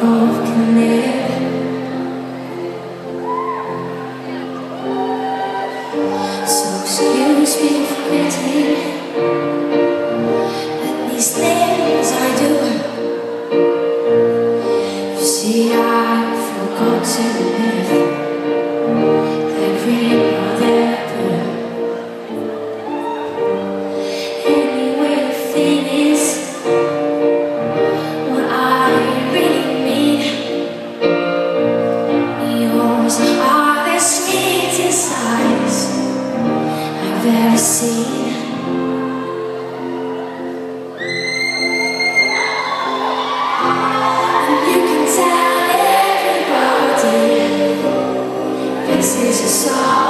both So excuse me for getting But these things I do. You see I've forgotten ever seen. And you can tell everybody this is a song.